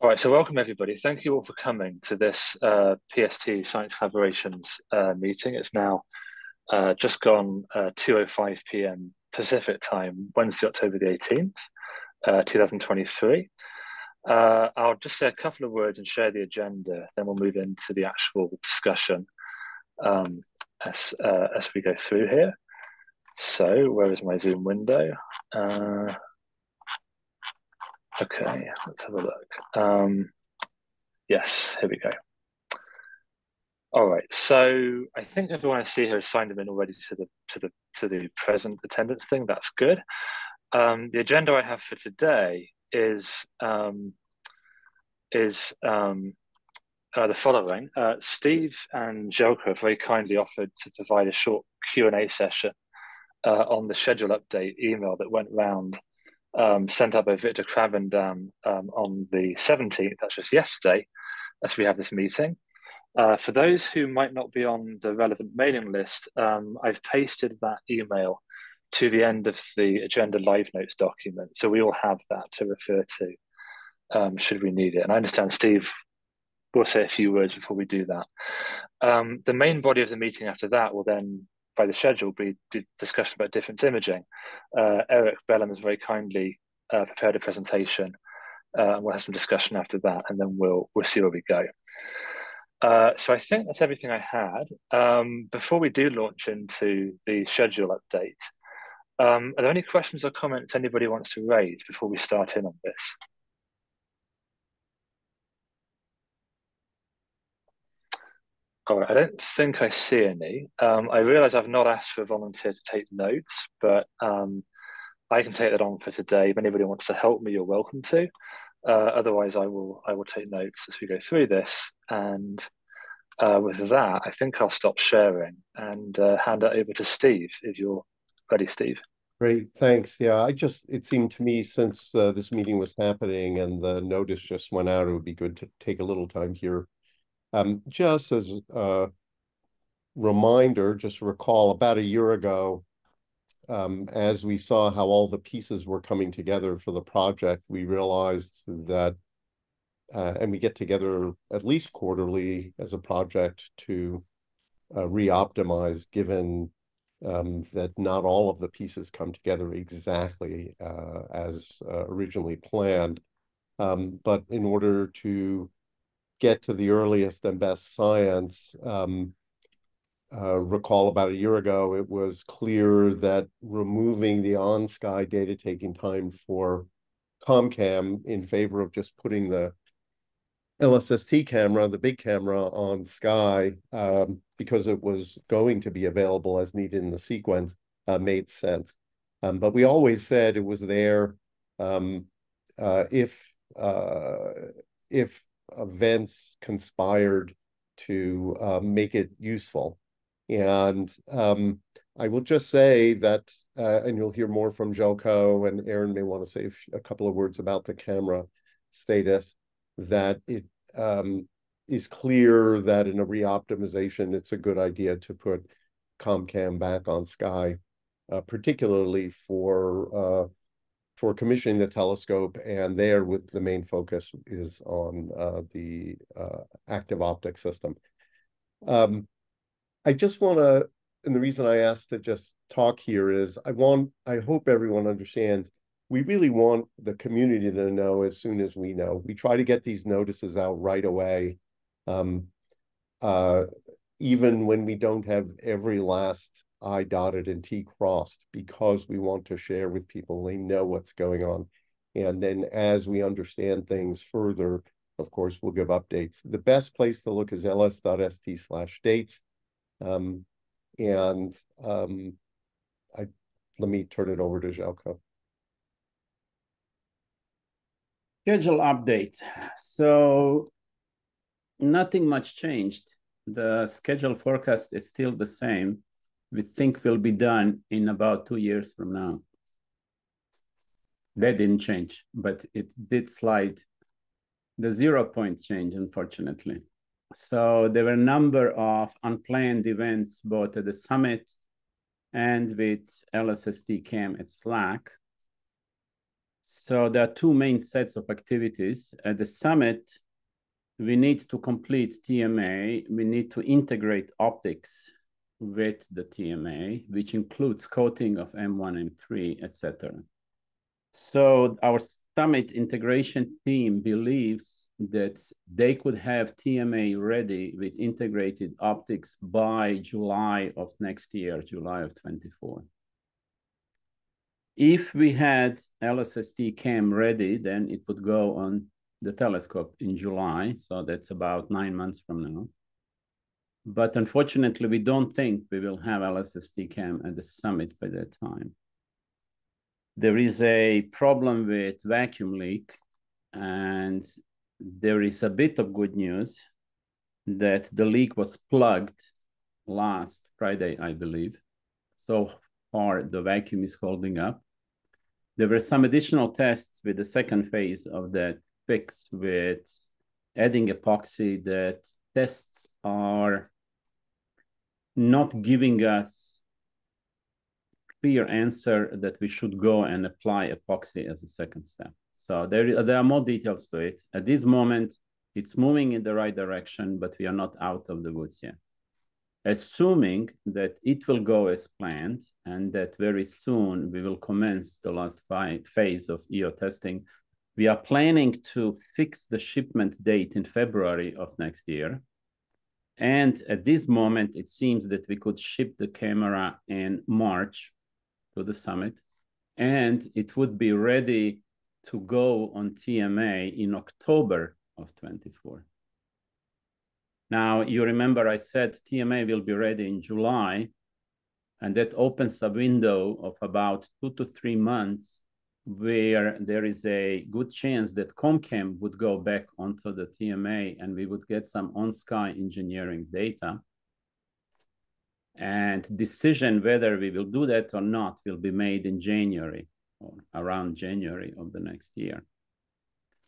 All right, so welcome everybody. Thank you all for coming to this uh, PST Science Collaborations uh, meeting. It's now uh, just gone 2.05 uh, p.m. Pacific time, Wednesday, October the 18th, uh, 2023. Uh, I'll just say a couple of words and share the agenda, then we'll move into the actual discussion um, as, as we go through here. So where is my Zoom window? Okay, let's have a look. Um, yes, here we go. All right, so I think everyone I see here has signed them in already to the to the to the present attendance thing. That's good. Um, the agenda I have for today is um, is um, uh, the following. Uh, Steve and Željko very kindly offered to provide a short Q and A session uh, on the schedule update email that went round um, sent up by Victor Krabbendam um, on the 17th, that's just yesterday, as we have this meeting. Uh, for those who might not be on the relevant mailing list, um, I've pasted that email to the end of the agenda live notes document. So we all have that to refer to um, should we need it. And I understand Steve will say a few words before we do that. Um, the main body of the meeting after that will then by the schedule we be discussion about difference imaging. Uh, Eric Bellm has very kindly uh, prepared a presentation, uh, we'll have some discussion after that, and then we'll we'll see where we go. Uh, so I think that's everything I had. Um, before we do launch into the schedule update, um, are there any questions or comments anybody wants to raise before we start in on this? All right, I don't think I see any. Um, I realize I've not asked for a volunteer to take notes, but um, I can take that on for today. If anybody wants to help me, you're welcome to. Uh, otherwise, I will I will take notes as we go through this. And uh, with that, I think I'll stop sharing and uh, hand it over to Steve if you're ready, Steve. Great, thanks. Yeah, I just it seemed to me since uh, this meeting was happening and the notice just went out, it would be good to take a little time here um, just as a reminder, just recall about a year ago, um, as we saw how all the pieces were coming together for the project, we realized that, uh, and we get together at least quarterly as a project to uh, re-optimize given um, that not all of the pieces come together exactly uh, as uh, originally planned. Um, but in order to get to the earliest and best science, um, uh, recall about a year ago, it was clear that removing the on-sky data taking time for ComCam in favor of just putting the LSST camera, the big camera on Sky, um, because it was going to be available as needed in the sequence, uh, made sense. Um, but we always said it was there um, uh, if uh, if events conspired to uh, make it useful. And um, I will just say that, uh, and you'll hear more from Željko, and Aaron may want to say a couple of words about the camera status, that it um, is clear that in a re-optimization, it's a good idea to put ComCam back on Sky, uh, particularly for uh, for commissioning the telescope, and there with the main focus is on uh, the uh, active optic system. Um, I just want to, and the reason I asked to just talk here is I want, I hope everyone understands, we really want the community to know as soon as we know. We try to get these notices out right away, um, uh, even when we don't have every last I dotted and T crossed because we want to share with people. They know what's going on. And then as we understand things further, of course, we'll give updates. The best place to look is ls.st slash dates. Um, and um, I let me turn it over to Željko. Schedule update. So nothing much changed. The schedule forecast is still the same we think will be done in about two years from now. That didn't change, but it did slide. The zero point change, unfortunately. So there were a number of unplanned events, both at the summit and with LSST cam at SLAC. So there are two main sets of activities. At the summit, we need to complete TMA. We need to integrate optics with the TMA, which includes coating of M1, M3, etc. So our summit integration team believes that they could have TMA ready with integrated optics by July of next year, July of 24. If we had LSST cam ready, then it would go on the telescope in July. So that's about nine months from now. But unfortunately, we don't think we will have LSST cam at the summit by that time. There is a problem with vacuum leak, and there is a bit of good news that the leak was plugged last Friday, I believe. So far, the vacuum is holding up. There were some additional tests with the second phase of that fix with adding epoxy that tests are not giving us clear answer that we should go and apply epoxy as a second step. So there, there are more details to it. At this moment, it's moving in the right direction, but we are not out of the woods yet assuming that it will go as planned and that very soon we will commence the last phase of EO testing, we are planning to fix the shipment date in February of next year. And at this moment, it seems that we could ship the camera in March to the summit, and it would be ready to go on TMA in October of 24. Now, you remember I said TMA will be ready in July, and that opens a window of about two to three months where there is a good chance that ComCam would go back onto the TMA and we would get some on-sky engineering data. And decision whether we will do that or not will be made in January or around January of the next year.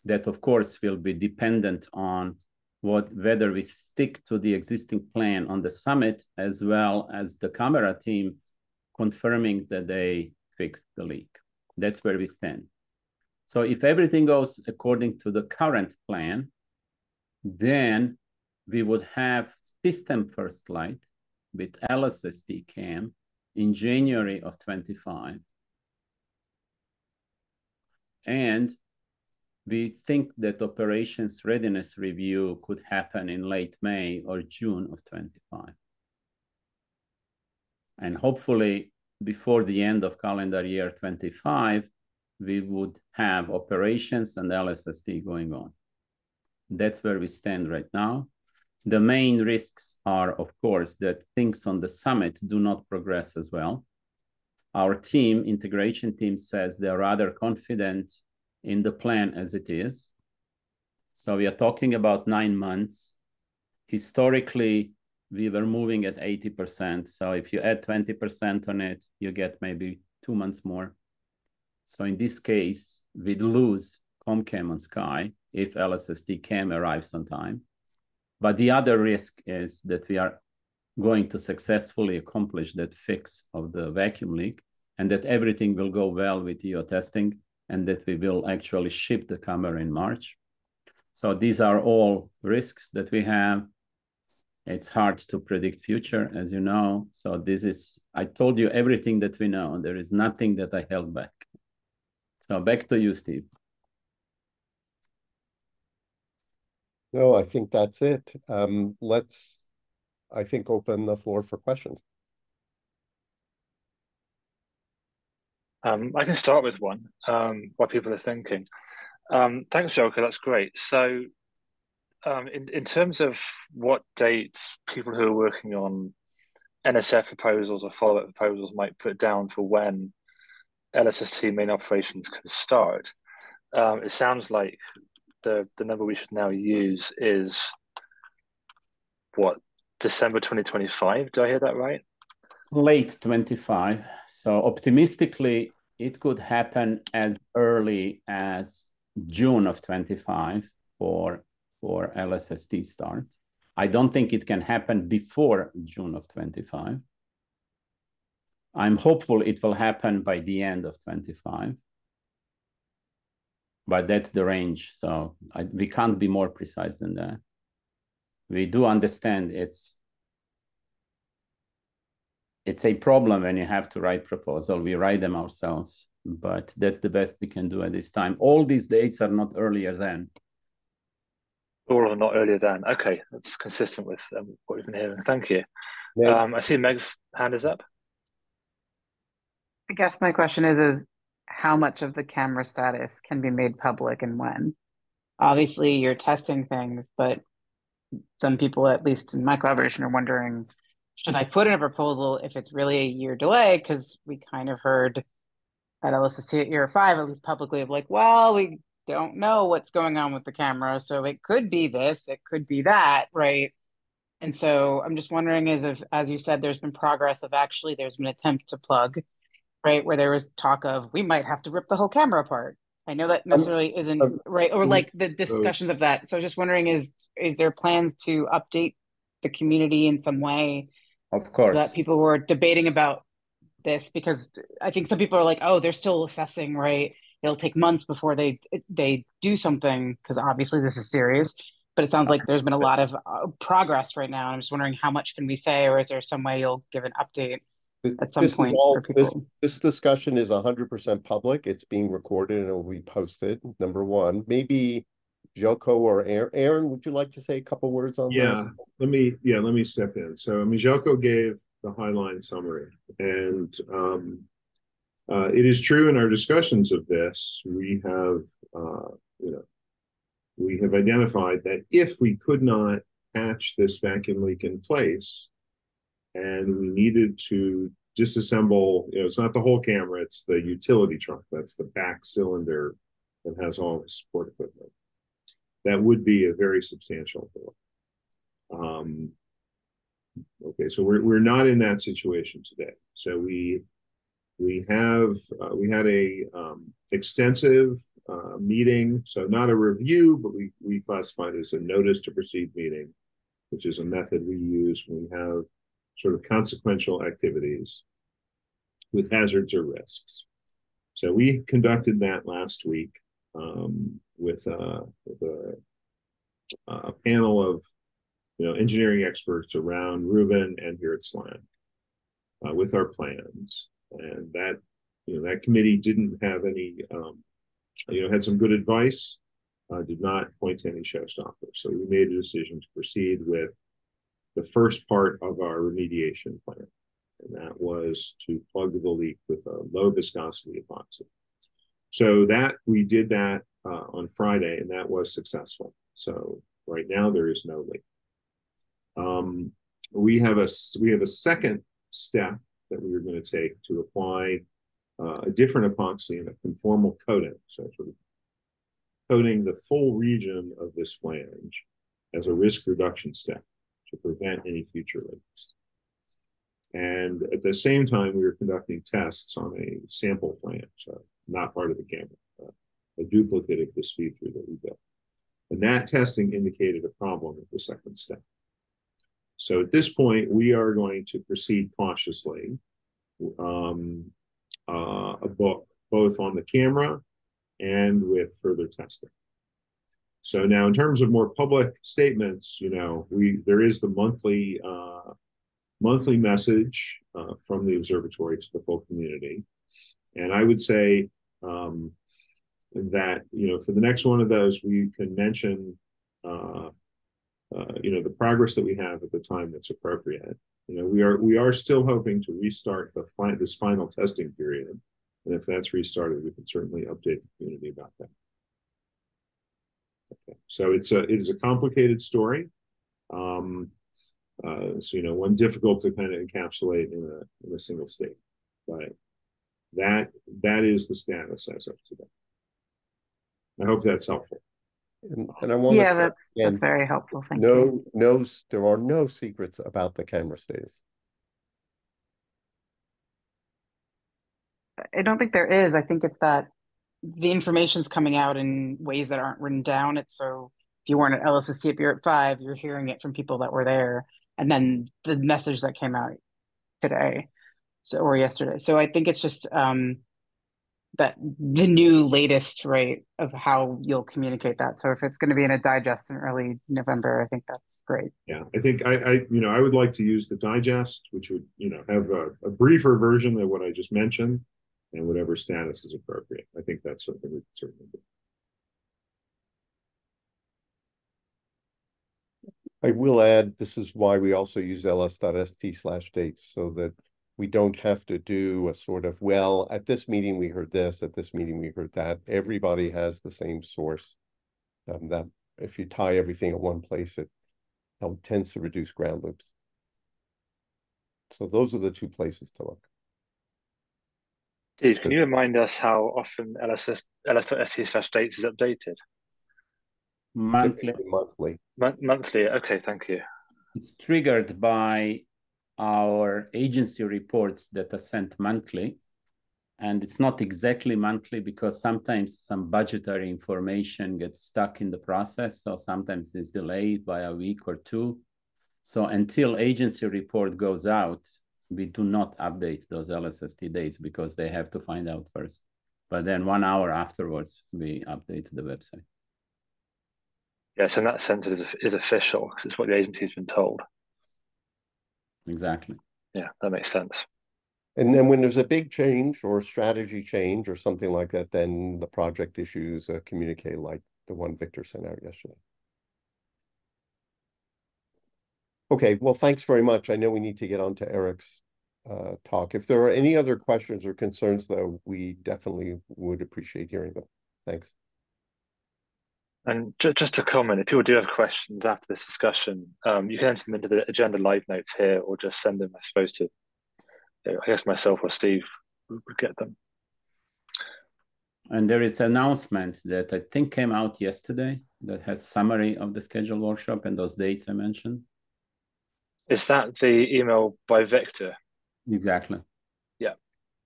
That, of course, will be dependent on what whether we stick to the existing plan on the summit as well as the camera team confirming that they fixed the leak. That's where we stand. So if everything goes according to the current plan, then we would have system first light with LSST cam in January of 25. And we think that operations readiness review could happen in late May or June of 25. And hopefully before the end of calendar year 25, we would have operations and LSST going on. That's where we stand right now. The main risks are, of course, that things on the summit do not progress as well. Our team, integration team, says they're rather confident in the plan as it is. So we are talking about nine months. Historically, we were moving at 80%. So if you add 20% on it, you get maybe two months more. So in this case, we'd lose ComCam on Sky if LSST cam arrives on time. But the other risk is that we are going to successfully accomplish that fix of the vacuum leak and that everything will go well with your testing and that we will actually ship the camera in March. So these are all risks that we have. It's hard to predict future, as you know. So this is, I told you everything that we know. There is nothing that I held back. So back to you, Steve. No, I think that's it. Um, let's, I think, open the floor for questions. Um, I can start with one. Um, what people are thinking. Um, thanks, Željko. That's great. So, um, in in terms of what dates people who are working on NSF proposals or follow up proposals might put down for when LSST main operations can start, um, it sounds like the the number we should now use is what December twenty twenty five. Do I hear that right? late 25. So optimistically, it could happen as early as June of 25 for, for LSST start. I don't think it can happen before June of 25. I'm hopeful it will happen by the end of 25. but that's the range. So I, we can't be more precise than that. We do understand it's it's a problem when you have to write proposal. We write them ourselves, but that's the best we can do at this time. All these dates are not earlier than. All are not earlier than. Okay, that's consistent with um, what we've been hearing. Thank you. Yeah. Um, I see Meg's hand is up. I guess my question is: is how much of the camera status can be made public and when? Obviously, you're testing things, but some people, at least in my collaboration, are wondering should I put in a proposal if it's really a year delay? Because we kind of heard at LSST at year five, at least publicly, of like, well, we don't know what's going on with the camera. So it could be this, it could be that, right? And so I'm just wondering is if, as you said, there's been progress of actually there's been attempt to plug, right? Where there was talk of we might have to rip the whole camera apart. I know that um, necessarily um, isn't um, right, or like the discussions uh, of that. So just wondering is is there plans to update the community in some way of course. That people were debating about this because I think some people are like, oh, they're still assessing, right? It'll take months before they they do something because obviously this is serious. But it sounds like there's been a lot of uh, progress right now. I'm just wondering how much can we say, or is there some way you'll give an update at some this point all, for people? This, this discussion is 100% public. It's being recorded and it will be posted. Number one, maybe Željko or Aaron, Aaron, would you like to say a couple words on yeah, this? let me yeah, let me step in. So I mean, Željko gave the highline summary, and um, uh, it is true in our discussions of this, we have uh, you know we have identified that if we could not patch this vacuum leak in place, and we needed to disassemble, you know, it's not the whole camera, it's the utility trunk. That's the back cylinder that has all the support equipment that would be a very substantial bill. Um, okay, so we're we're not in that situation today. So we we have uh, we had a um, extensive uh, meeting, so not a review, but we we classified as a notice to proceed meeting, which is a method we use when we have sort of consequential activities with hazards or risks. So we conducted that last week um, with, uh, with a, a, panel of you know engineering experts around Rubin and here at SLAC uh, with our plans, and that you know that committee didn't have any um, you know had some good advice, uh, did not point to any showstoppers, so we made a decision to proceed with the first part of our remediation plan, and that was to plug the leak with a low viscosity epoxy. So that we did that uh, on Friday, and that was successful. So right now there is no leak. Um, we have a we have a second step that we were going to take to apply uh, a different epoxy and a conformal coating. So sort of coating the full region of this flange as a risk reduction step to prevent any future leaks. And at the same time, we were conducting tests on a sample flange, so not part of the camera, uh, a duplicate of this feature that we built. And that testing indicated a problem at the second step. So at this point, we are going to proceed cautiously, um, uh, book, both on the camera and with further testing. So now, in terms of more public statements, you know, we there is the monthly uh, monthly message uh, from the observatory to the full community, and I would say um, that you know for the next one of those we can mention uh, uh, you know the progress that we have at the time that's appropriate. You know we are we are still hoping to restart the fi- this final testing period, and if that's restarted, we can certainly update the community about that. Okay. So it's a it is a complicated story. Um, uh, so you know, one difficult to kind of encapsulate in a in a single state, but that that is the status as of today. I hope that's helpful. And, and I want yeah, to that's, again, that's very helpful. Thank no, you. No, there are no secrets about the camera stays. I don't think there is. I think it's that the information's coming out in ways that aren't written down. It's so if you weren't at LSST if you're at five, you're hearing it from people that were there, and then the message that came out today, so or yesterday. So I think it's just um, that the new latest right of how you'll communicate that. So if it's going to be in a digest in early November, I think that's great. Yeah, I think I, I you know, I would like to use the digest, which would, you know, have a, a briefer version of what I just mentioned and whatever status is appropriate. I think that's something we can certainly do. I will add, this is why we also use ls.st slash dates so that we don't have to do a sort of, well, at this meeting we heard this, at this meeting we heard that. Everybody has the same source. Um, that if you tie everything at one place, it tends to reduce ground loops. So those are the two places to look. Steve, can you remind us how often LSS, ls.st slash dates is updated? Monthly. Monthly. Mon monthly. Okay, thank you. It's triggered by our agency reports that are sent monthly. And it's not exactly monthly because sometimes some budgetary information gets stuck in the process. So sometimes it's delayed by a week or two. So until agency report goes out, we do not update those LSST dates because they have to find out first. But then one hour afterwards, we update the website. Yes, in that sense, it is, is official. It's what the agency's been told. Exactly. Yeah, that makes sense. And then when there's a big change or strategy change or something like that, then the project issues uh, communicate like the one Victor sent out yesterday. Okay, well, thanks very much. I know we need to get on to Eric's uh, talk. If there are any other questions or concerns, though, we definitely would appreciate hearing them. Thanks. And ju just to comment, if people do have questions after this discussion, um, you can enter them into the agenda live notes here, or just send them, I suppose, to I guess myself or Steve would get them. And there is an announcement that I think came out yesterday that has summary of the scheduled workshop and those dates I mentioned. Is that the email by Victor? Exactly.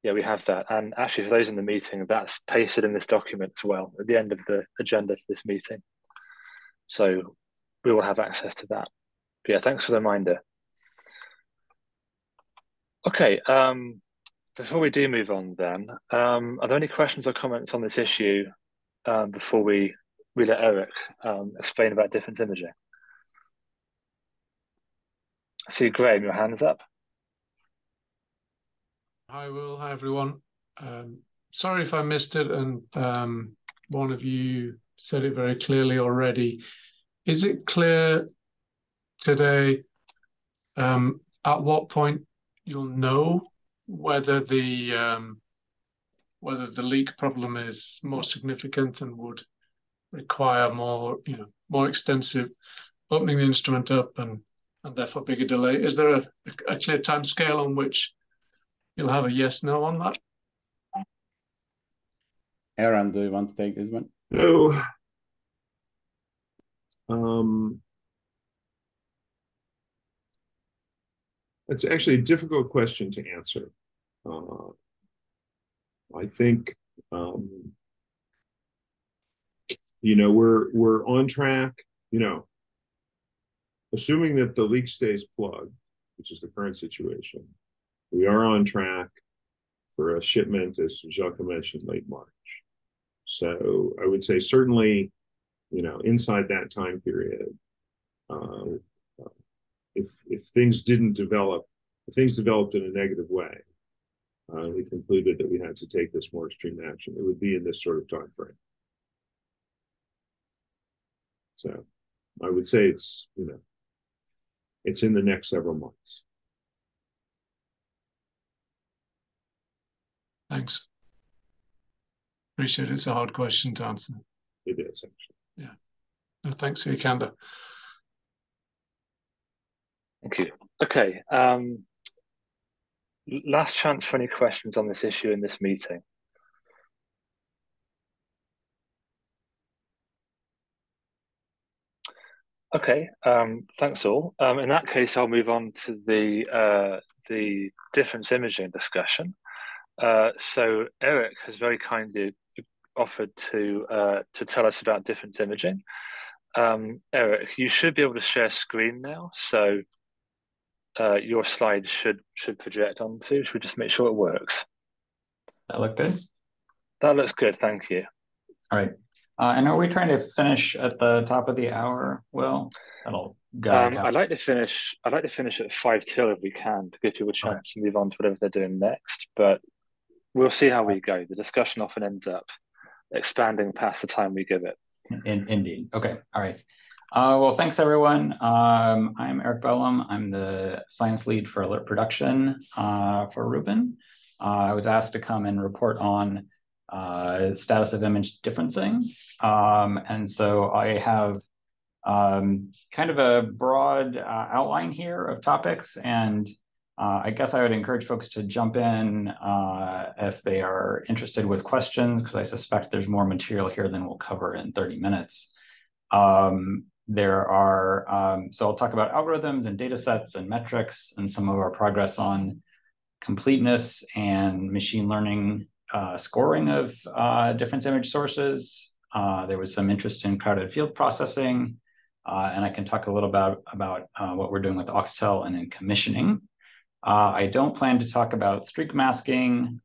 Yeah. We have that. And actually, for those in the meeting, that's pasted in this document as well at the end of the agenda for this meeting. So we will have access to that. But yeah, thanks for the reminder. Okay, um, before we do move on then, um, are there any questions or comments on this issue um, before we, we let Eric um, explain about difference imaging? I see Graham, your hand's up. Hi, Will. Hi, everyone. Um, sorry if I missed it, and um, one of you said it very clearly already. Is it clear today um, at what point you'll know whether the um, whether the leak problem is more significant and would require more, you know, more extensive opening the instrument up and and therefore bigger delay? Is there a, a clear time scale on which You'll have a yes, no on that. Aaron, do you want to take this one? No. Um, it's actually a difficult question to answer. Uh, I think, um, you know, we're we're on track. You know, assuming that the leak stays plugged, which is the current situation, we are on track for a shipment, as Željko mentioned, late March. So I would say certainly, you know, inside that time period, uh, if if things didn't develop, if things developed in a negative way, uh, we concluded that we had to take this more extreme action. It would be in this sort of time frame. So I would say it's you know, it's in the next several months. Thanks. Appreciate it. It's a hard question to answer. It is actually. Yeah. No, thanks for your candor. Thank you. Okay. Um, last chance for any questions on this issue in this meeting. Okay, um, thanks all. Um, in that case, I'll move on to the uh, the difference imaging discussion. Uh, so Eric has very kindly offered to uh, to tell us about difference imaging. Um, Eric, you should be able to share screen now, so uh, your slide should should project onto. Should we just make sure it works? That look good? That looks good. Thank you. All right. Uh, and are we trying to finish at the top of the hour, Will? That'll um, I'd like to finish. I'd like to finish at five till if we can to give people a chance to move on to whatever they're doing next. But we'll see how we go. The discussion often ends up expanding past the time we give it. In, indeed. Okay. All right. Uh, well, thanks everyone. Um, I'm Eric Bellm. I'm the science lead for alert production uh, for Rubin. Uh, I was asked to come and report on uh, status of image differencing. Um, and so I have um, kind of a broad uh, outline here of topics. And uh, I guess I would encourage folks to jump in uh, if they are interested with questions, because I suspect there's more material here than we'll cover in 30 minutes. Um, there are, um, so I'll talk about algorithms and data sets and metrics and some of our progress on completeness and machine learning uh, scoring of uh, different image sources. Uh, there was some interest in crowded field processing, uh, and I can talk a little about, about what we're doing with AuxTel and in commissioning. Uh, I don't plan to talk about streak masking,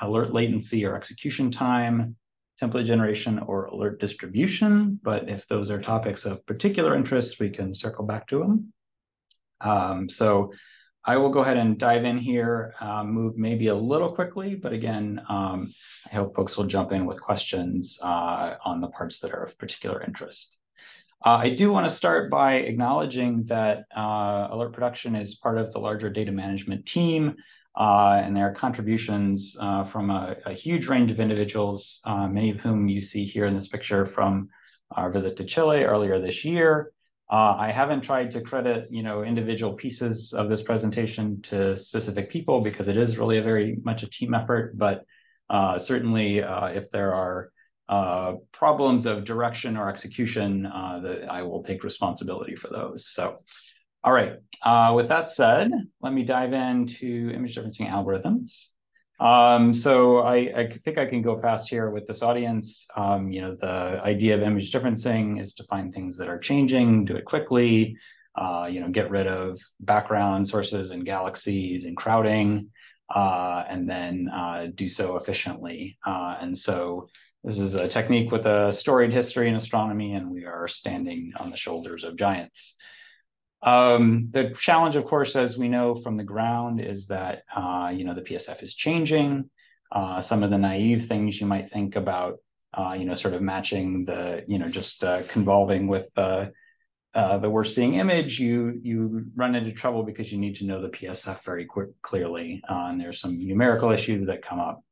alert latency or execution time, template generation, or alert distribution, but if those are topics of particular interest, we can circle back to them. Um, so I will go ahead and dive in here, um, move maybe a little quickly, but again, um, I hope folks will jump in with questions uh, on the parts that are of particular interest. Uh, I do want to start by acknowledging that uh, Alert Production is part of the larger data management team, uh, and there are contributions uh, from a, a, huge range of individuals, uh, many of whom you see here in this picture from our visit to Chile earlier this year. Uh, I haven't tried to credit, you know, individual pieces of this presentation to specific people because it is really a very much a team effort. But certainly, if there are uh, problems of direction or execution, uh, that I will take responsibility for those. So, all right. Uh, with that said, let me dive into image differencing algorithms. Um, so I, I, think I can go fast here with this audience. Um, you know, the idea of image differencing is to find things that are changing, do it quickly, uh, you know, get rid of background sources and galaxies and crowding, uh, and then uh, do so efficiently. Uh, and so this is a technique with a storied history in astronomy, and we are standing on the shoulders of giants. Um, the challenge, of course, as we know from the ground, is that uh, you know the PSF is changing. Uh, some of the naive things you might think about, uh, you know, sort of matching the, you know, just uh, convolving with the uh, the worst seeing image, you you run into trouble because you need to know the PSF very quick, clearly, uh, and there's some numerical issues that come up.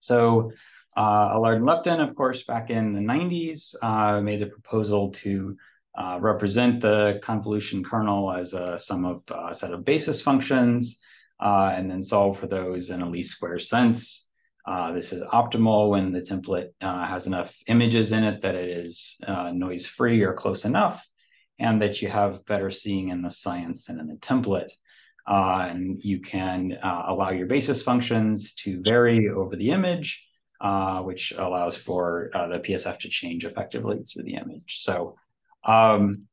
So uh, Alard and Lupton, of course, back in the 90s, made the proposal to uh, represent the convolution kernel as a sum of uh, a set of basis functions, uh, and then solve for those in a least square sense. Uh, this is optimal when the template uh, has enough images in it that it is noise free or close enough, and that you have better seeing in the science than in the template. and you can allow your basis functions to vary over the image, which allows for the PSF to change effectively through the image. So um,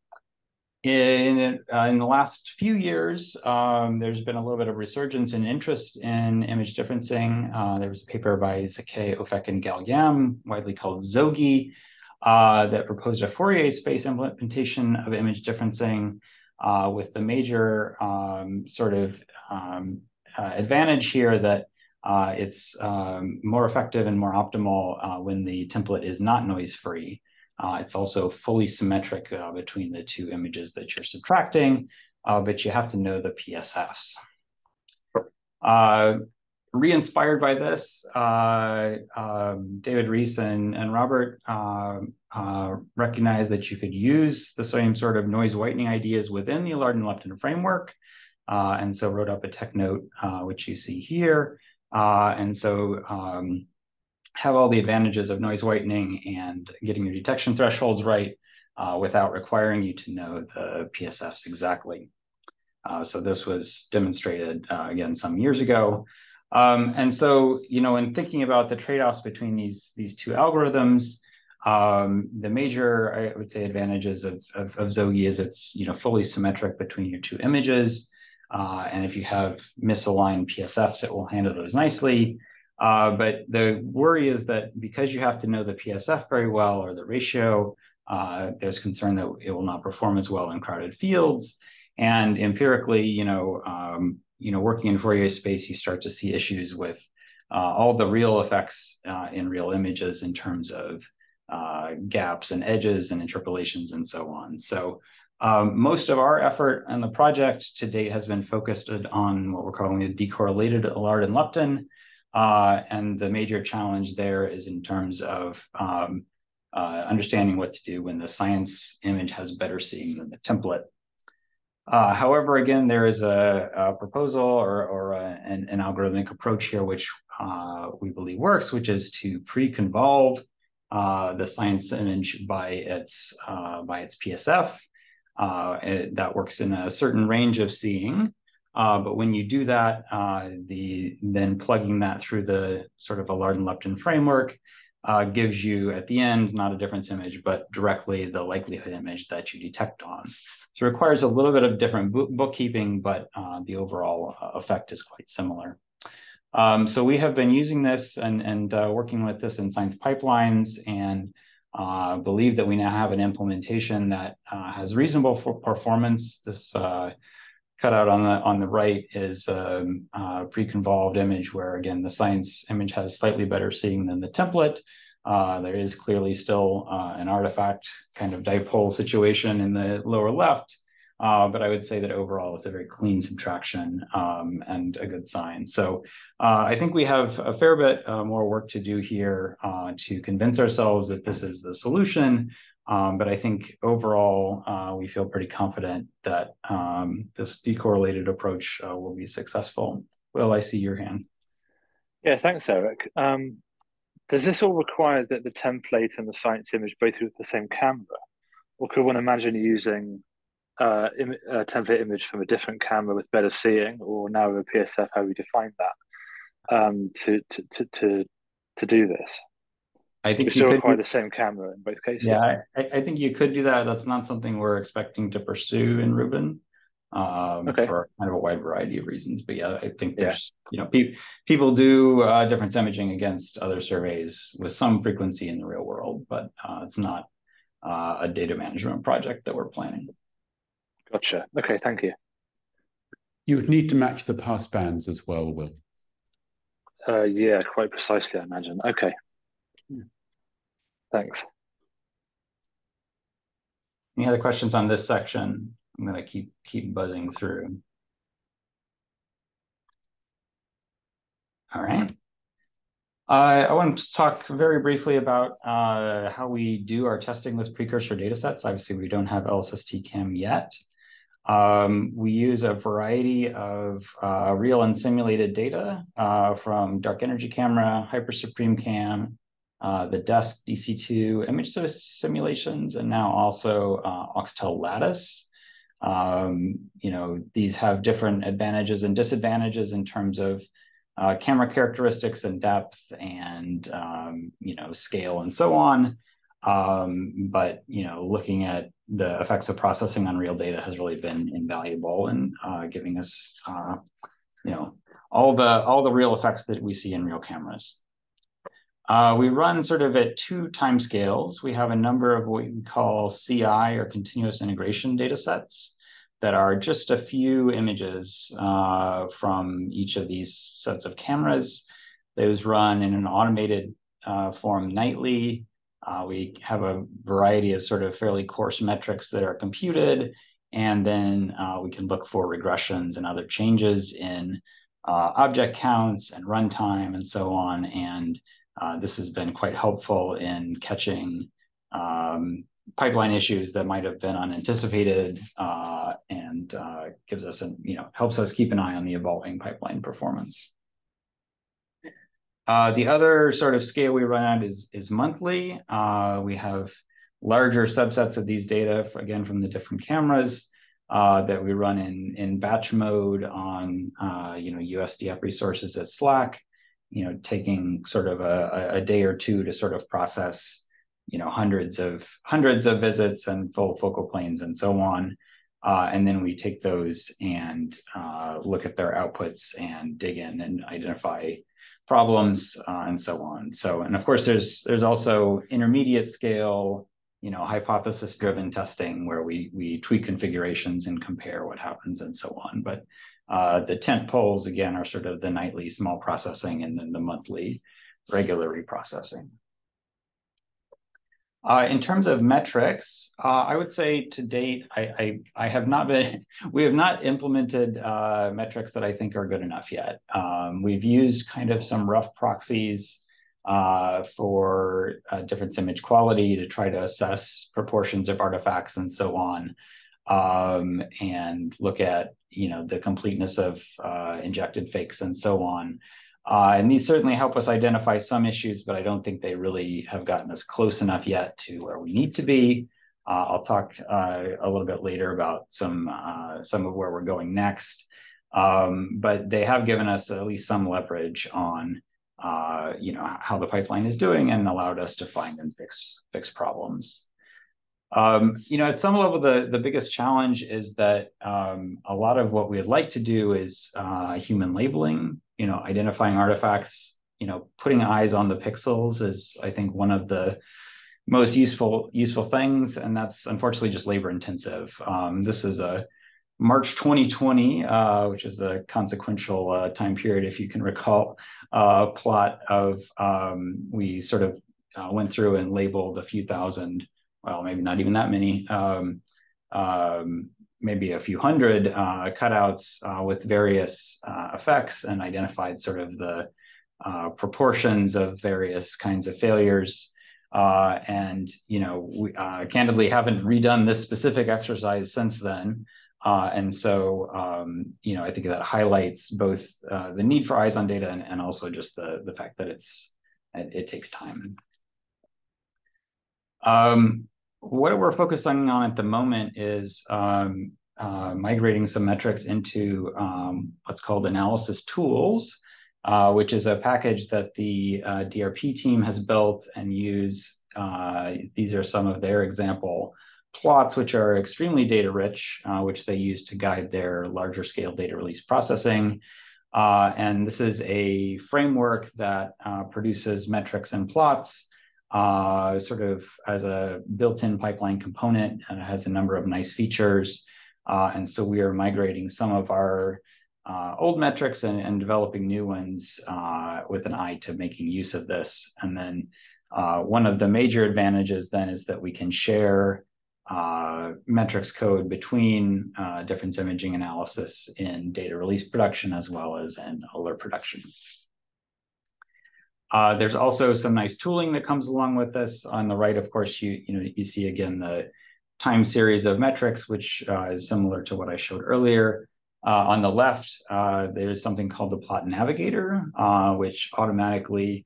in, uh, in the last few years, um, there's been a little bit of resurgence in interest in image differencing. Uh, there was a paper by Zackay, Ofek, and Gal-Yam, widely called ZOGY, uh, that proposed a Fourier space implementation of image differencing uh, with the major um, sort of um, uh, advantage here that uh, it's um, more effective and more optimal when the template is not noise free. Uh, it's also fully symmetric uh, between the two images that you're subtracting, uh, but you have to know the PSFs. Uh, re-inspired by this, uh, um, David Reiss and, and Robert uh, recognized that you could use the same sort of noise whitening ideas within the Lupton framework, and so wrote up a tech note, which you see here. And so um, have all the advantages of noise whitening and getting your detection thresholds right uh, without requiring you to know the PSFs exactly. Uh, so this was demonstrated uh, again some years ago. Um, and so, you know, in thinking about the trade-offs between these, these two algorithms, um, the major, I would say, advantages of, of, of ZOGY is it's, you know, fully symmetric between your two images. Uh, and if you have misaligned PSFs, it will handle those nicely. Uh, but the worry is that because you have to know the PSF very well or the ratio, uh, there's concern that it will not perform as well in crowded fields. And empirically, you know, um, you know, working in Fourier space, you start to see issues with uh, all the real effects uh, in real images in terms of uh, gaps and edges and interpolations and so on. So um, most of our effort on the project to date has been focused on what we're calling a decorrelated Alard and Lupton. Uh, and the major challenge there is in terms of um, uh, understanding what to do when the science image has better seeing than the template. Uh, however, again, there is a, a proposal or, or a, an, an, algorithmic approach here which uh, we believe works, which is to pre-convolve uh, the science image by its uh, by its PSF. Uh, that works in a certain range of seeing. Uh, but when you do that, the then plugging that through the sort of Alard and Lupton framework uh, gives you at the end not a difference image, but directly the likelihood image that you detect on. So it requires a little bit of different bookkeeping, but uh, the overall uh, effect is quite similar. Um, so we have been using this and, and uh, working with this in science pipelines and uh, believe that we now have an implementation that uh, has reasonable performance. This cutout on the on the right is um, a pre-convolved image where again the science image has slightly better seeing than the template. Uh, there is clearly still uh, an artifact kind of dipole situation in the lower left, uh, but I would say that overall it's a very clean subtraction um, and a good sign. So uh, I think we have a fair bit uh, more work to do here uh, to convince ourselves that this is the solution. Um, but I think overall, uh, we feel pretty confident that um, this decorrelated approach uh, will be successful. Will, I see your hand. Yeah, thanks, Eric. Does this all require that the template and the science image both use the same camera? Or could one imagine using uh, Im a template image from a different camera with better seeing or now with a PSF, how we define that, um, to, to, to, to, to do this? I think you still require the same camera in both cases. Yeah, I, I, think you could do that. That's not something we're expecting to pursue in Rubin um, okay. for kind of a wide variety of reasons. But yeah, I think there's, yeah. you know, pe people do uh, difference imaging against other surveys with some frequency in the real world, but uh, it's not uh, a data management project that we're planning. Gotcha. Okay, thank you. You would need to match the pass bands as well, Will. Uh, yeah, quite precisely, I imagine. Okay. Thanks. Any other questions on this section? I'm going to keep keep buzzing through. All right. Uh, I want to talk very briefly about uh, how we do our testing with precursor data sets. Obviously, we don't have LSST-CAM yet. Um, we use a variety of uh, real and simulated data uh, from dark energy camera, Hyper Suprime-Cam, uh, the DESC DC2 image simulations, and now also uh, AuxTel LATISS. Um, you know, these have different advantages and disadvantages in terms of uh, camera characteristics and depth and, um, you know, scale and so on. Um, but, you know, looking at the effects of processing on real data has really been invaluable in uh, giving us, uh, you know, all the all the real effects that we see in real cameras. Uh, we run sort of at two time scales. We have a number of what we call CI or continuous integration data sets that are just a few images uh, from each of these sets of cameras. Those run in an automated uh, form nightly. Uh, we have a variety of sort of fairly coarse metrics that are computed, and then uh, we can look for regressions and other changes in uh, object counts and runtime and so on. And this has been quite helpful in catching um, pipeline issues that might have been unanticipated uh, and uh, gives us, an, you know, helps us keep an eye on the evolving pipeline performance. Uh, the other sort of scale we run at is, is monthly. Uh, we have larger subsets of these data, again, from the different cameras uh, that we run in, in batch mode on, you know, USDF resources at SLAC, you know, taking sort of a, a day or two to sort of process, you know, hundreds of hundreds of visits and full focal planes and so on. And then we take those and look at their outputs and dig in and identify problems uh, and so on. So, and of course, there's there's also intermediate scale, you know, hypothesis driven testing where we we tweak configurations and compare what happens and so on. But uh, the tent poles again are sort of the nightly small processing and then the monthly regular reprocessing. Uh, in terms of metrics, uh, I would say to date, I, have not been, we have not implemented uh, metrics that I think are good enough yet. Um, we've used kind of some rough proxies for difference image quality to try to assess proportions of artifacts and so on, um, and look at, you know, the completeness of injected fakes and so on. Uh, and these certainly help us identify some issues, but I don't think they really have gotten us close enough yet to where we need to be. Uh, I'll talk uh, a little bit later about some uh, some of where we're going next. Um, but they have given us at least some leverage on uh, you know how the pipeline is doing and allowed us to find and fix fix problems. Um, you know, at some level, the, the biggest challenge is that um, a lot of what we'd like to do is uh, human labeling, you know, identifying artifacts, you know, putting eyes on the pixels is, I think, one of the most useful useful things, and that's unfortunately just labor intensive. Um, this is a March 2020, uh, which is a consequential uh, time period, if you can recall, uh, plot of um, we sort of uh, went through and labeled a few thousand well, maybe not even that many, um, um, maybe a few hundred uh, cutouts uh, with various uh, effects and identified sort of the uh, proportions of various kinds of failures. Uh, and, you know, we candidly haven't redone this specific exercise since then. and so, um, you know, I think that highlights both the need for eyes on data and, and also just the, the fact that it's it, it takes time. Um, what we're focusing on at the moment is um, uh, migrating some metrics into um, what's called analysis tools, uh, which is a package that the uh, DRP team has built and use. Uh, these are some of their example plots, which are extremely data rich, uh, which they use to guide their larger scale data release processing. Uh, and this is a framework that produces metrics and plots uh, sort of as a built-in pipeline component and it has a number of nice features. Uh, and so we are migrating some of our uh, old metrics and, and, developing new ones uh, with an eye to making use of this. And then uh, one of the major advantages then is that we can share uh, metrics code between difference imaging analysis in data release production as well as in alert production. Uh, there's also some nice tooling that comes along with this. On the right, of course, you you know you see again the time series of metrics, which uh, is similar to what I showed earlier. Uh, on the left, uh, there's something called the plot navigator, uh, which automatically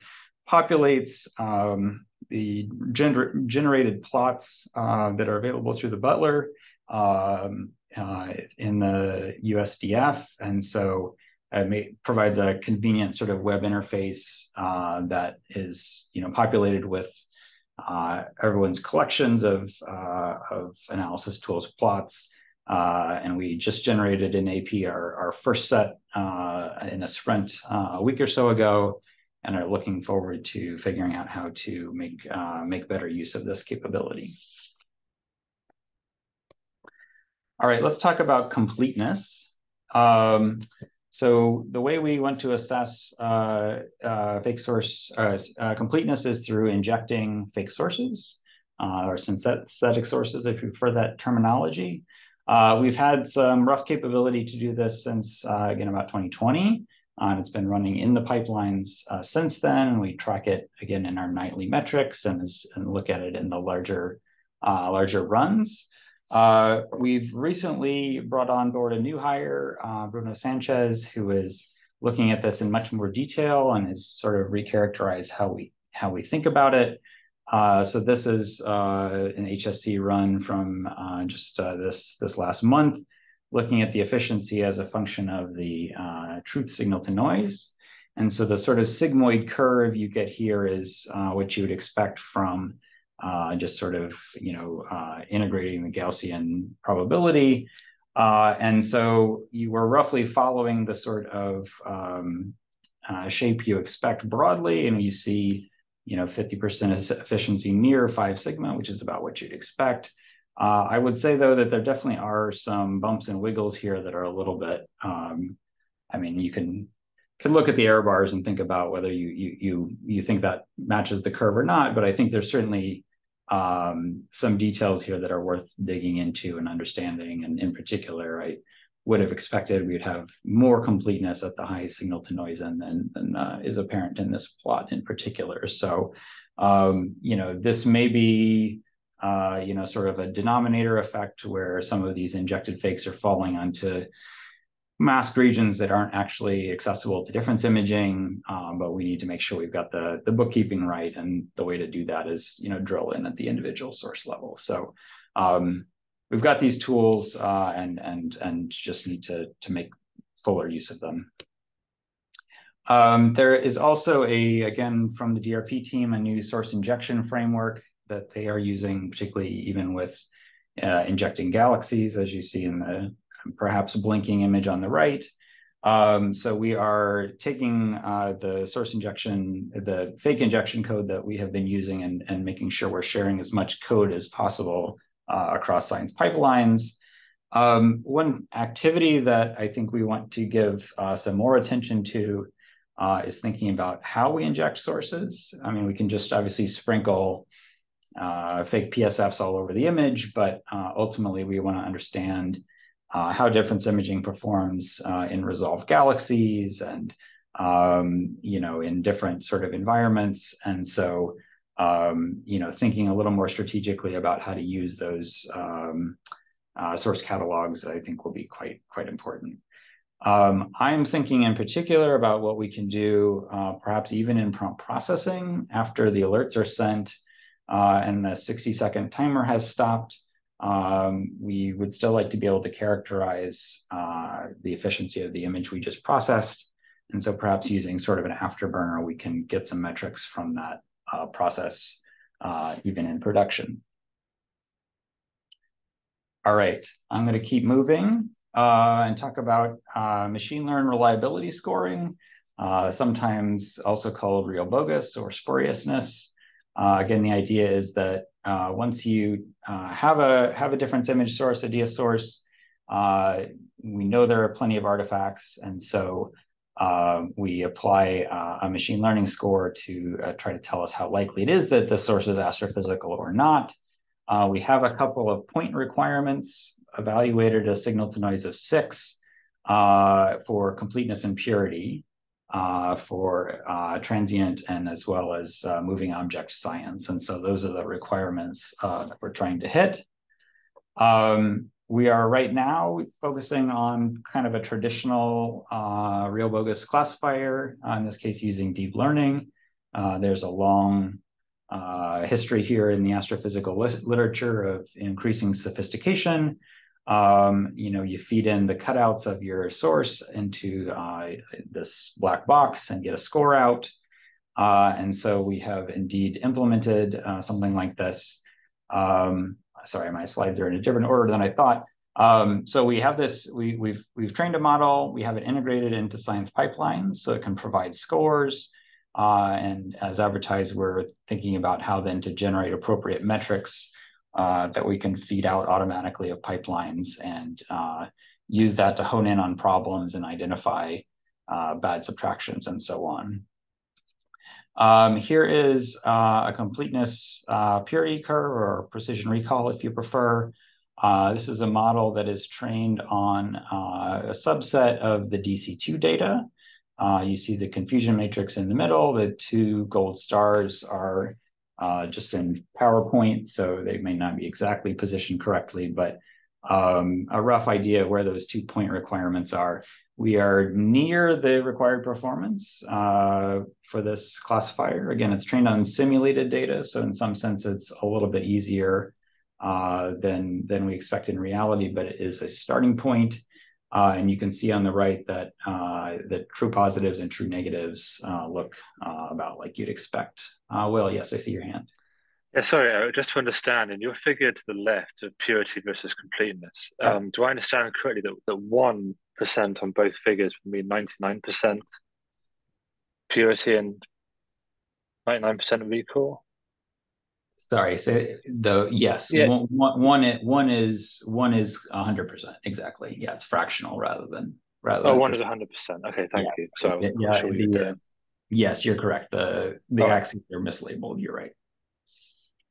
populates um, the gener generated plots uh, that are available through the Butler um, in the USDF, and so it may, provides a convenient sort of web interface uh, that is, you know, populated with uh, everyone's collections of, uh, of analysis tools plots. Uh, and we just generated in AP our, our first set uh, in a sprint uh, a week or so ago, and are looking forward to figuring out how to make make better use of this capability. All right, let's talk about completeness. Um, so the way we want to assess uh, uh, fake source uh, uh completeness is through injecting fake sources uh, or synthetic sources, if you prefer that terminology. Uh, we've had some rough capability to do this since, again, about 2020. and it's been running in the pipelines since then. We track it, again, in our nightly metrics and, and look at it in the larger, larger runs. Uh, we've recently brought on board a new hire, uh, Bruno Sanchez, who is looking at this in much more detail and has sort of recharacterized how we how we think about it. Uh, so this is uh, an HSC run from uh, just uh, this this last month, looking at the efficiency as a function of the truth signal to noise. And so the sort of sigmoid curve you get here is what you would expect from uh, just sort of you know uh, integrating the Gaussian probability. Uh, and so you were roughly following the sort of um, uh, shape you expect broadly, and you see, you know, 50% efficiency near five sigma, which is about what you'd expect. Uh, I would say though that there definitely are some bumps and wiggles here that are a little bit. Um, I mean, you can can look at the error bars and think about whether you you you you think that matches the curve or not. But I think there's certainly um, some details here that are worth digging into and understanding. And in particular, I would have expected we'd have more completeness at the high signal to noise end than, than uh, is apparent in this plot in particular. So, um, you know, this may be, uh, you know, sort of a denominator effect where some of these injected fakes are falling onto masked regions that aren't actually accessible to difference imaging, um, but we need to make sure we've got the, the bookkeeping right. And the way to do that is, you know, drill in at the individual source level. So um, we've got these tools uh, and, and, and just need to, to make fuller use of them. Um, there is also a, again, from the DRP team, a new source injection framework that they are using, particularly even with uh, injecting galaxies, as you see in the perhaps a blinking image on the right. Um, so we are taking uh, the source injection, the fake injection code that we have been using and, and making sure we're sharing as much code as possible uh, across science pipelines. Um, one activity that I think we want to give uh, some more attention to uh, is thinking about how we inject sources. I mean, we can just obviously sprinkle uh, fake PSFs all over the image, but uh, ultimately we want to understand uh, how difference imaging performs uh, in resolved galaxies and um, you know in different sort of environments and so um, you know thinking a little more strategically about how to use those um, uh, source catalogs I think will be quite quite important. Um, I'm thinking in particular about what we can do uh, perhaps even in prompt processing after the alerts are sent uh, and the 60 second timer has stopped um, we would still like to be able to characterize uh, the efficiency of the image we just processed. And so perhaps using sort of an afterburner, we can get some metrics from that uh, process, uh, even in production. All right, I'm going to keep moving uh, and talk about uh, machine learned reliability scoring, uh, sometimes also called real bogus or spuriousness. Again, the idea is that uh, once you uh, have a have a difference image source, a DS source, uh, we know there are plenty of artifacts, and so uh, we apply uh, a machine learning score to uh, try to tell us how likely it is that the source is astrophysical or not. we have a couple of point requirements evaluated a signal to noise of six for completeness and purity uh, for uh, transient and as well as uh, moving object science. And so those are the requirements uh, that we're trying to hit. Um, we are right now focusing on kind of a traditional uh, real bogus classifier, uh, in this case using deep learning. there's a long history here in the astrophysical literature of increasing sophistication um, you know, you feed in the cutouts of your source into uh, this black box and get a score out. Uh, and so we have indeed implemented uh, something like this. Um, sorry, my slides are in a different order than I thought. Um, so we have this, we, we've, we've trained a model, we have it integrated into science pipelines so it can provide scores. Uh, and as advertised, we're thinking about how then to generate appropriate metrics uh, that we can feed out automatically of pipelines and uh, use that to hone in on problems and identify uh, bad subtractions and so on. Um, here is uh, a completeness uh, purity curve or precision recall if you prefer. This is a model that is trained on a subset of the DC2 data. you see the confusion matrix in the middle. The two gold stars are uh, just in PowerPoint, so they may not be exactly positioned correctly, but um, a rough idea of where those two point requirements are. We are near the required performance uh, for this classifier. Again, it's trained on simulated data, so in some sense, it's a little bit easier uh, than, than we expect in reality, but it is a starting point. Uh, and you can see on the right that uh, that true positives and true negatives uh, look uh, about like you'd expect. Uh, Will, yes, I see your hand. Yeah, sorry, just to understand, in your figure to the left of purity versus completeness, um, do I understand correctly that, that 1% on both figures would mean 99%? purity and 99% recall? Sorry, so the yes, Yeah. one, one, one is one is one is hundred percent exactly. Yeah, it's fractional rather than rather. Oh, than one is percent. 100%. Okay, thank you. So I wasn't Yeah, sure what you uh. Yes, you're correct. The the All right. axes are mislabeled. You're right.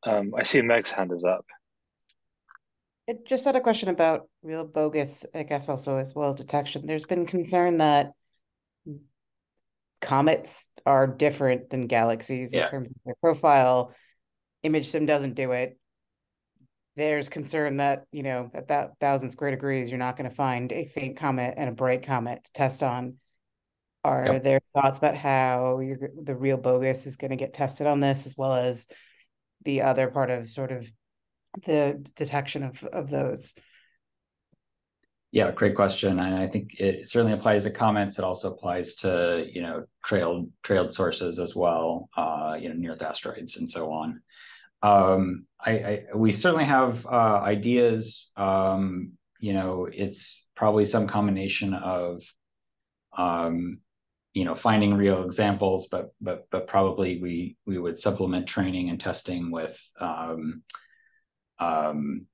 Um, I see Meg's hand is up. I just had a question about real bogus, I guess also as well as detection. There's been concern that comets are different than galaxies Yeah. in terms of their profile. ImageSim doesn't do it. There's concern that, you know, at that thousand square degrees, you're not going to find a faint comet and a bright comet to test on. Are Yep. there thoughts about how you're, the real bogus is going to get tested on this, as well as the other part of sort of the detection of of those? Yeah, great question. And I think it certainly applies to comments. It also applies to, you know, trailed trailed sources as well, uh, you know, near Earth asteroids and so on. Um, I, I we certainly have uh, ideas. Um, you know, it's probably some combination of um, you know, finding real examples, but but but probably we we would supplement training and testing with um, um,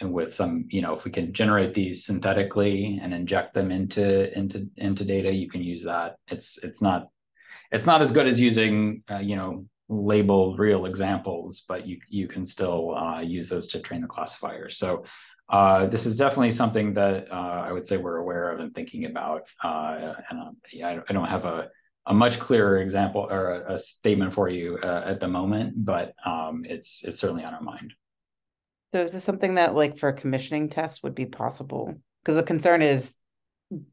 and with some, you know, if we can generate these synthetically and inject them into into into data, you can use that. It's it's not it's not as good as using uh, you know labeled real examples, but you you can still uh, use those to train the classifier. So uh, this is definitely something that uh, I would say we're aware of and thinking about. Uh, and um, yeah, I, I don't have a a much clearer example or a, a statement for you uh, at the moment, but um, it's it's certainly on our mind. So is this something that like for a commissioning test would be possible? Because the concern is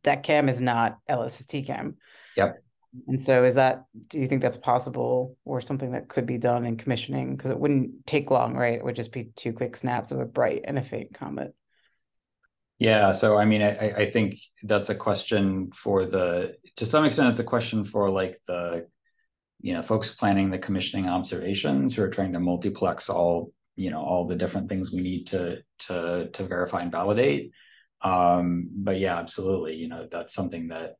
that cam is not LSST cam. Yep. And so is that, do you think that's possible or something that could be done in commissioning? Because it wouldn't take long, right? It would just be two quick snaps of a bright and a faint comet. Yeah, so I mean, I, I- think that's a question for the, to some extent, it's a question for like the, you know, folks planning the commissioning observations who are trying to multiplex all, you know, all the different things we need to to to verify and validate. Um, but yeah, absolutely, you know, that's something that,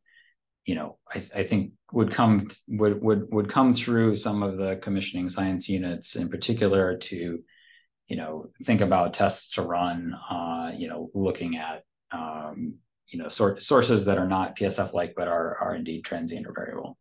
you know, I I think would come would would would come through some of the commissioning science units in particular to you know, think about tests to run, uh, you know, looking at, um, you know, sor- sources that are not PSF-like, but are, are indeed transient or variable.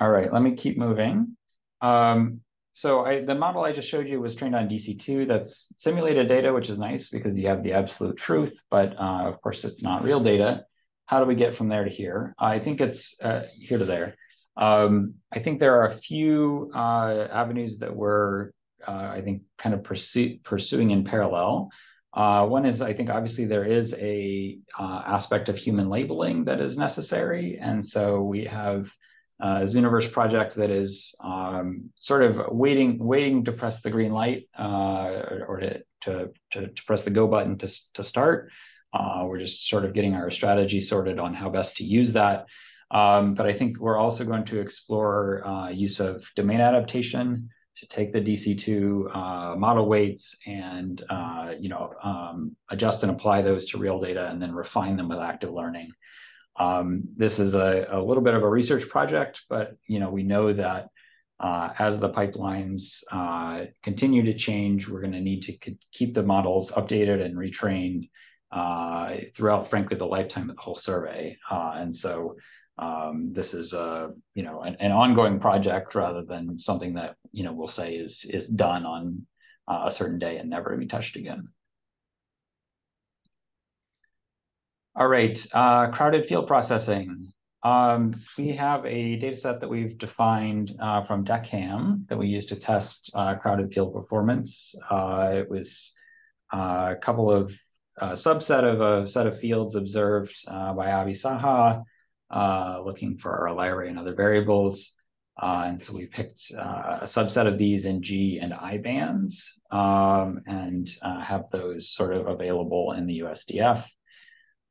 All right, let me keep moving. Um, so I, the model I just showed you was trained on DC2. That's simulated data, which is nice because you have the absolute truth, but uh, of course it's not real data. How do we get from there to here? I think it's uh, here to there. Um, I think there are a few uh, avenues that we're, uh, I think, kind of pursue, pursuing in parallel. Uh, one is, I think, obviously there is a uh, aspect of human labeling that is necessary, and so we have uh, Zooniverse project that is um, sort of waiting, waiting to press the green light uh, or, or to, to, to press the go button to to start. Uh, we're just sort of getting our strategy sorted on how best to use that. Um, but I think we're also going to explore uh, use of domain adaptation to take the DC2 uh, model weights and uh, you know um, adjust and apply those to real data and then refine them with active learning. Um, this is a, a, little bit of a research project, but you know we know that uh, as the pipelines uh, continue to change, we're going to need to keep the models updated and retrained uh, throughout, frankly, the lifetime of the whole survey. and so um, this is a you know an, an, ongoing project rather than something that you know we'll say is is done on uh, a certain day and never to be touched again. All right, uh, crowded field processing. Um, we have a data set that we've defined uh, from DECAM that we use to test uh, crowded field performance. Uh, it was uh, a couple of subset of a set of fields observed by Avi Saha uh, looking for RR Lyrae and other variables. Uh, and so we picked uh, a subset of these in G and I bands um, and uh, have those sort of available in the USDF.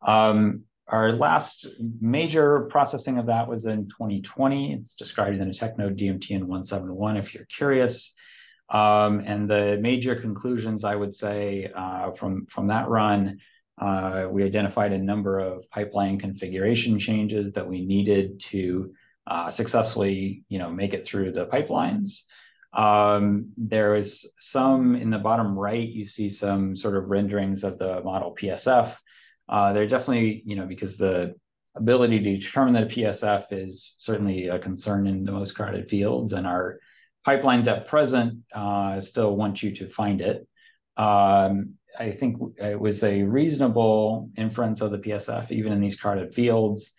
Um, our last major processing of that was in 2020. It's described in a technote DMTN 171 if you're curious. Um, and the major conclusions I would say uh, from, from that run Uh, we identified a number of pipeline configuration changes that we needed to uh, successfully, you know, make it through the pipelines. Um, there is some in the bottom right, you see some sort of renderings of the model PSF. Uh, they're definitely, you know, because the ability to determine that a PSF is certainly a concern in the most crowded fields, and our pipelines at present uh, still want you to find it. Um, I think it was a reasonable inference of the PSF, even in these crowded fields.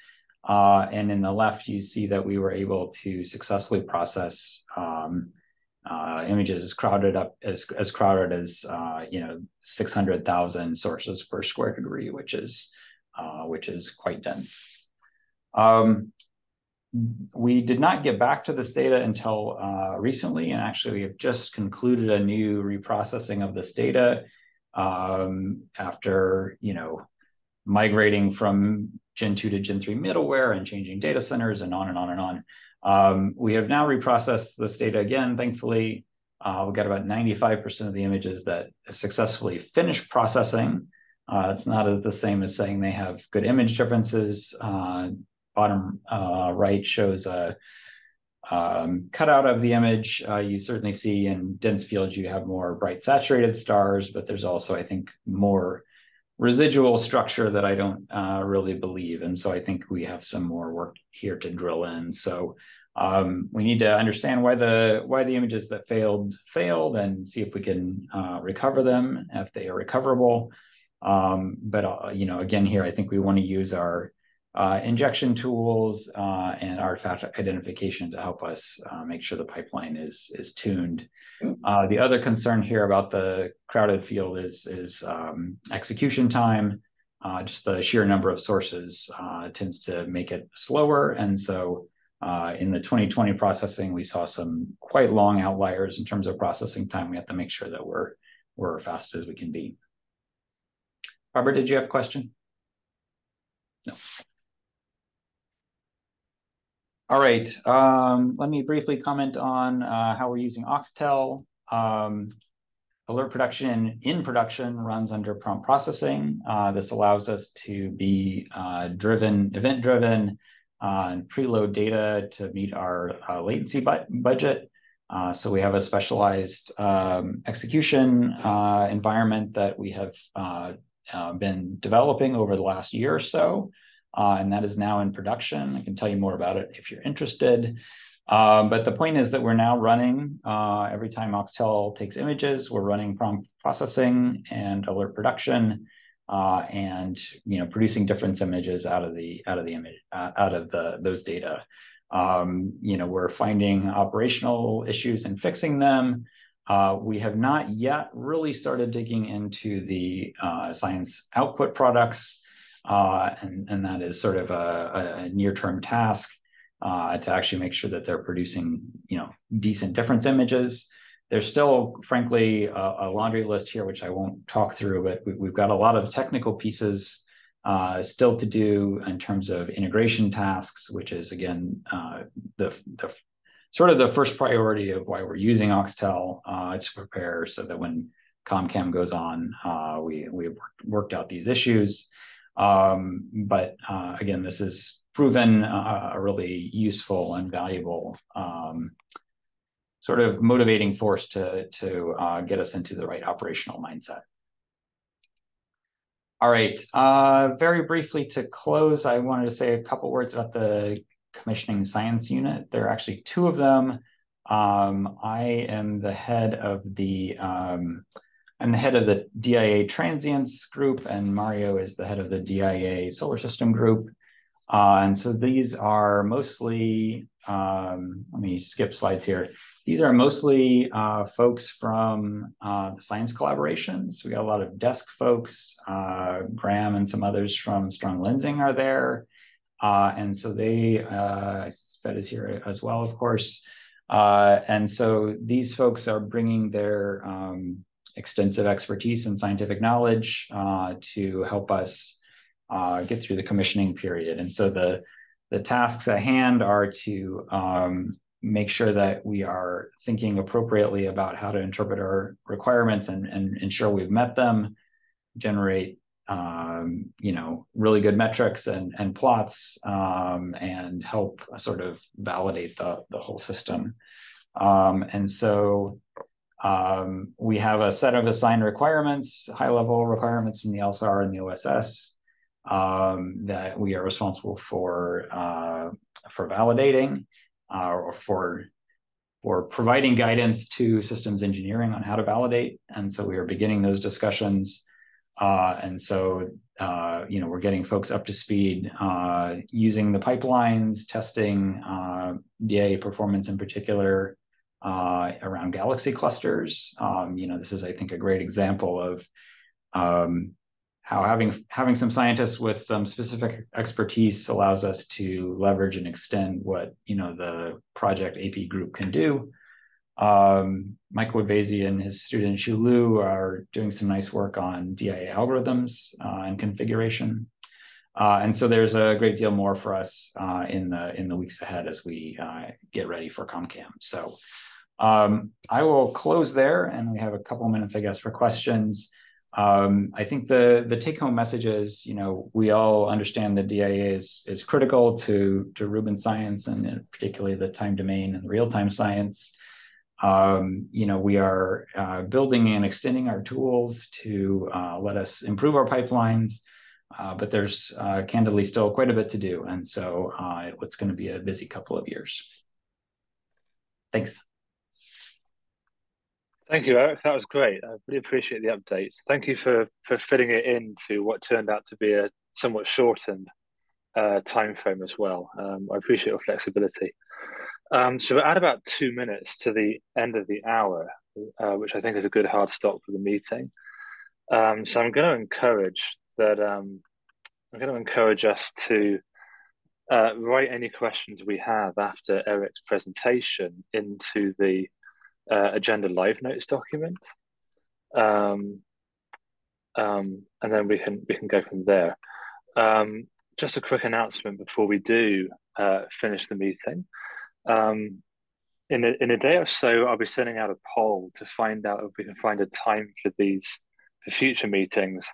Uh, and in the left, you see that we were able to successfully process um, uh, images as crowded up as as crowded as uh, you know 600,000 sources per square degree, which is uh, which is quite dense. Um, we did not get back to this data until uh, recently, and actually we have just concluded a new reprocessing of this data um, after you know migrating from Gen 2 to Gen 3 middleware and changing data centers and on and on and on. Um, we have now reprocessed this data again, thankfully. Uh, we got about 95% of the images that successfully finished processing. Uh, it's not the same as saying they have good image differences. Uh, bottom uh, right shows a um, cutout of the image. Uh, you certainly see in dense fields you have more bright saturated stars, but there's also, I think, more residual structure that I don't uh, really believe. And so I think we have some more work here to drill in. So um, we need to understand why the why the images that failed failed and see if we can uh, recover them if they are recoverable. Um, but uh, you know, again, here I think we want to use our uh, injection tools uh, and artifact identification to help us uh, make sure the pipeline is is tuned. Uh, the other concern here about the crowded field is is um, execution time. Uh, just the sheer number of sources uh, tends to make it slower, and so in the 2020 processing, we saw some quite long outliers in terms of processing time. We have to make sure that we're we're fast as we can be. Robert, did you have a question? No. All right, um, let me briefly comment on uh, how we're using AuxTel. Um, alert production in production runs under prompt processing. Uh, this allows us to be uh, driven, event driven, uh, and preload data to meet our uh, latency bu budget. Uh, so we have a specialized um, execution environment that we have been developing over the last year or so uh, and that is now in production. I can tell you more about it if you're interested. Um, but the point is that we're now running, uh, every time AuxTel takes images, we're running prompt processing and alert production, uh, and you know producing different images out of the out of the image uh, out of the those data. Um, you know we're finding operational issues and fixing them. Uh, we have not yet really started digging into the uh, science output products. Uh, and, and that is sort of a, a near-term task uh, to actually make sure that they're producing, you know, decent difference images. There's still, frankly, a, a laundry list here, which I won't talk through, but we, have got a lot of technical pieces uh, still to do in terms of integration tasks, which is again uh, the the sort of the first priority of why we're using AuxTel uh, to prepare so that when ComCam goes on, uh, we we worked out these issues. Um, but uh, again, this is proven uh, a really useful and valuable um, sort of motivating force to, to uh, get us into the right operational mindset. All right, uh, very briefly to close, I wanted to say a couple words about the commissioning science unit. There are actually two of them. Um, I am the head of the um, I'm the head of the DIA transients group, and Mario is the head of the DIA solar system group. Uh, and so these are mostly, um, let me skip slides here. These are mostly uh, folks from uh, the science collaborations. We got a lot of DESC folks. Uh, Graham and some others from Strong Lensing are there. Uh, and so they, uh, Fed is here as well, of course. and so these folks are bringing their um, extensive expertise and scientific knowledge uh, to help us uh, get through the commissioning period. And so the, the tasks at hand are to um, make sure that we are thinking appropriately about how to interpret our requirements and, and ensure we've met them, generate um, you know, really good metrics and and plots um, and help sort of validate the the whole system. Um, and so um, we have a set of assigned requirements, high level requirements in the LSAR and the OSS um, that we are responsible for uh, for validating uh, or for for providing guidance to systems engineering on how to validate. And so we are beginning those discussions. Uh, and so, uh, you know, we're getting folks up to speed uh, using the pipelines, testing uh, DIA performance in particular uh, around Galaxy clusters. Um, you know, this is, I think, a great example of um, how having having some scientists with some specific expertise allows us to leverage and extend what you know the project AP group can do. Um, Mike Wood-Vasey and his student Xu Lu are doing some nice work on DIA algorithms uh, and configuration. Uh, and so there's a great deal more for us uh, in the in the weeks ahead as we uh, get ready for ComCam. So I will close there, and we have a couple minutes, I guess, for questions. Um, I think the the take home message is, you know, we all understand that DIA is critical to to Rubin science and particularly the time domain and real time science. Um, you know, we are uh, building and extending our tools to uh, let us improve our pipelines, uh, but there's candidly still quite a bit to do, and so it's going to be a busy couple of years. Thanks. Thank you, Eric. That was great. I really appreciate the update. Thank you for for fitting it into what turned out to be a somewhat shortened uh, time frame as well. Um, I appreciate your flexibility. Um, so we're at about two minutes to the end of the hour, uh, which I think is a good hard stop for the meeting. Um, so I'm going to encourage that. Um, I'm going to encourage us to uh, write any questions we have after Eric's presentation into the uh, agenda live notes document. Um, um, and then we can we can go from there. Um, just a quick announcement before we do uh, finish the meeting. Um, in a, in a day or so, I'll be sending out a poll to find out if we can find a time for these for future meetings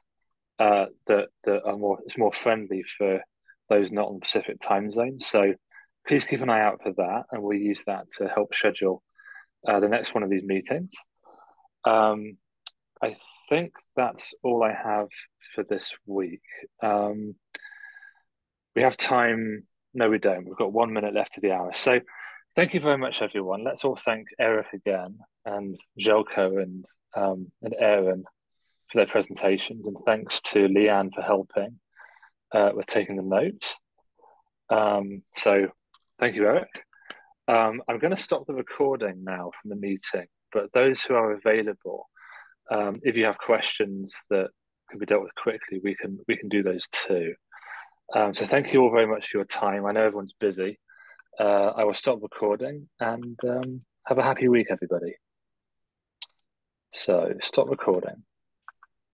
uh, that that are more it's more friendly for those not on Pacific time zones. So please keep an eye out for that, and we'll use that to help schedule uh, the next one of these meetings. Um, I think that's all I have for this week. Um, we have time. No, we don't. We've got one minute left of the hour. So thank you very much, everyone. Let's all thank Eric again and Željko and um, and Aaron for their presentations, and thanks to Leanne for helping uh, with taking the notes. Um, so thank you, Eric. Um, I'm going to stop the recording now from the meeting, but those who are available, um, if you have questions that can be dealt with quickly, we can we can do those too. Um, so thank you all very much for your time. I know everyone's busy. Uh, I will stop recording and um, have a happy week, everybody. So stop recording.